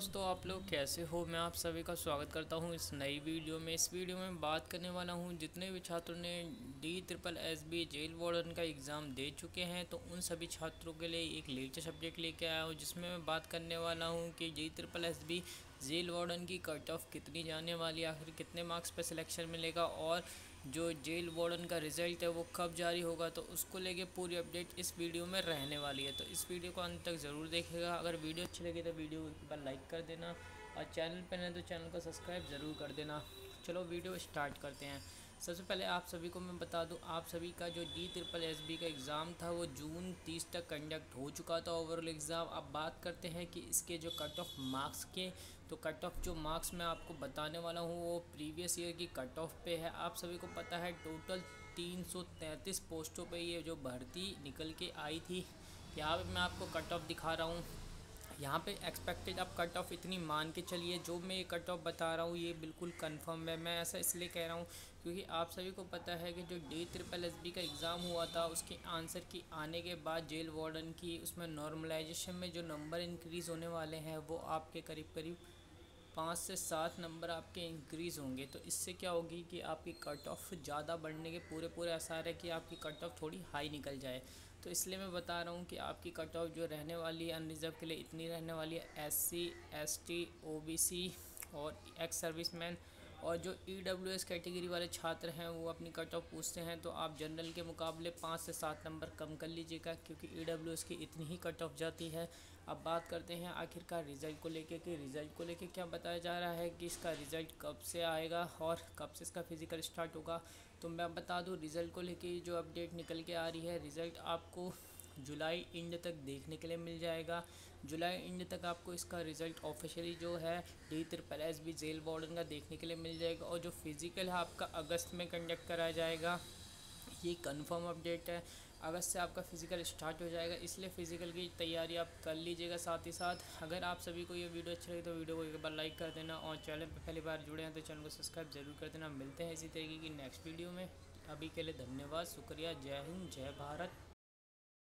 दोस्तों, आप लोग कैसे हो? मैं आप सभी का स्वागत करता हूँ इस नई वीडियो में। इस वीडियो में बात करने वाला हूँ, जितने भी छात्रों ने D triple S B jail warden का एग्ज़ाम दे चुके हैं तो उन सभी छात्रों के लिए एक लेटेस्ट सब्जेक्ट लेके आया हूँ, जिसमें मैं बात करने वाला हूँ कि D triple S B jail warden की कट ऑफ़ कितनी जाने वाली आखिर कितने मार्क्स पर सिलेक्शन मिलेगा और जो जेल वार्डन का रिज़ल्ट है, वो कब जारी होगा तो उसको लेके पूरी अपडेट इस वीडियो में रहने वाली है। तो इस वीडियो को अंत तक ज़रूर देखेगा अगर वीडियो अच्छी लगी तो वीडियो को एक बार लाइक कर देना और चैनल पर नहीं तो चैनल को सब्सक्राइब ज़रूर कर देना। चलो, वीडियो स्टार्ट करते हैं। सबसे पहले आप सभी को मैं बता दूँ, आप सभी का जो डी ट्रिपल एस बी का एग्ज़ाम था, वो जून तीस तक कंडक्ट हो चुका था ओवरऑल एग्ज़ाम अब बात करते हैं कि इसके जो कट ऑफ़ मार्क्स के तो कट ऑफ़ जो मार्क्स मैं आपको बताने वाला हूँ, वो प्रीवियस ईयर की कट ऑफ़ पे है। आप सभी को पता है टोटल तीन सौ तैंतीस पोस्टों पर ये जो भर्ती निकल के आई थी। यहाँ पर मैं आपको कट ऑफ़ दिखा रहा हूँ। यहाँ पे एक्सपेक्टेड आप कट ऑफ़ इतनी मान के चलिए, जो मैं ये कट ऑफ़ बता रहा हूँ, ये बिल्कुल कंफर्म है। मैं ऐसा इसलिए कह रहा हूँ क्योंकि आप सभी को पता है कि जो डी ट्रिपल एस बी का एग्ज़ाम हुआ था, उसके आंसर की आने के बाद जेल वार्डन की उसमें नॉर्मलाइजेशन में जो नंबर इंक्रीज़ होने वाले हैं, वो आपके करीब करीब पाँच से सात नंबर आपके इंक्रीज़ होंगे तो इससे क्या होगी कि आपकी कट ऑफ़ ज़्यादा बढ़ने के पूरे पूरे आसार है कि आपकी कट ऑफ़ थोड़ी हाई निकल जाए। तो इसलिए मैं बता रहा हूँ कि आपकी कट ऑफ़ जो रहने वाली है अनरिजर्व के लिए इतनी रहने वाली है S C S T O B C और एक्स सर्विस मैन और जो ई डब्ल्यू एस कैटेगरी वाले छात्र हैं, वो अपनी कट ऑफ़ पूछते हैं तो आप जनरल के मुकाबले पाँच से सात नंबर कम कर लीजिएगा, क्योंकि ई डब्ल्यू एस की इतनी ही कट ऑफ़ जाती है। अब बात करते हैं आखिरकार रिज़ल्ट को लेके, कि रिज़ल्ट को लेके क्या बताया जा रहा है, कि इसका रिज़ल्ट कब से आएगा और कब से इसका फ़िज़िकल स्टार्ट होगा। तो मैं बता दूँ रिज़ल्ट को लेके जो अपडेट निकल के आ रही है रिज़ल्ट आपको जुलाई एंड तक देखने के लिए मिल जाएगा। जुलाई एंड तक आपको इसका रिज़ल्ट ऑफिशियली जो है, D triple S B jail warden का देखने के लिए मिल जाएगा और जो फ़िज़िकल है, आपका अगस्त में कंडक्ट कराया जाएगा। ये कंफर्म अपडेट है। अगस्त से आपका फ़िज़िकल स्टार्ट हो जाएगा। इसलिए फ़िज़िकल की तैयारी आप कर लीजिएगा साथ ही साथ। अगर आप सभी को ये वीडियो अच्छी लगी तो वीडियो को एक बार लाइक कर देना और चैनल पर पहली बार जुड़े हैं तो चैनल को सब्सक्राइब ज़रूर कर देना। मिलते हैं इसी तरीके की नेक्स्ट वीडियो में। अभी के लिए धन्यवाद। शुक्रिया। जय हिंद। जय भारत।